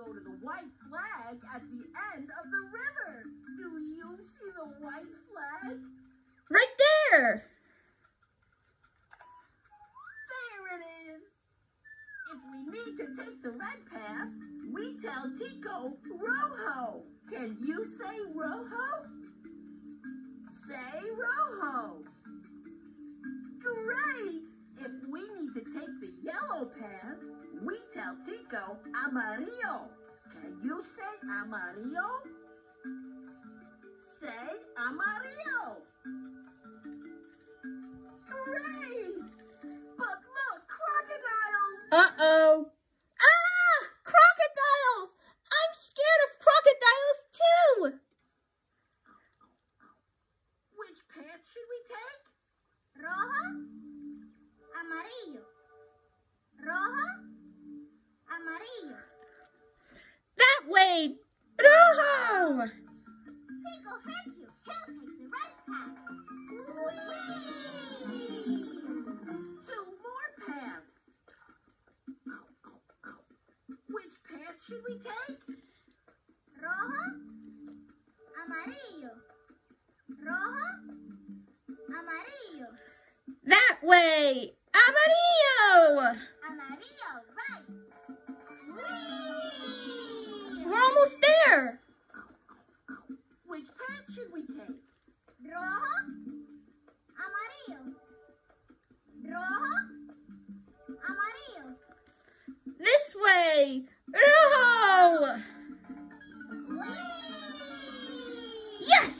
go to the white flag at the end of the river. Do you see the white flag? Right there. There it is. If we need to take the red path, we tell Tico Rojo. Can you say Rojo? The yellow path, we tell Tico Amarillo. Can you say Amarillo? Say Amarillo. Great! But look, crocodiles! Uh-oh. Ah! Crocodiles! I'm scared of crocodiles too! Which path should we take? Rojo, Which path should we take? Rojo, amarillo. Rojo, amarillo. That way! Amarillo! Amarillo, Almost there! Which path should we take? Rojo, amarillo. Rojo, amarillo. This way! Rojo! Whee! Yes!